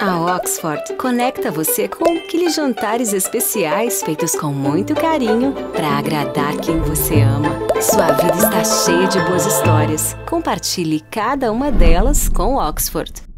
A Oxford conecta você com aqueles jantares especiais feitos com muito carinho para agradar quem você ama. Sua vida está cheia de boas histórias. Compartilhe cada uma delas com Oxford.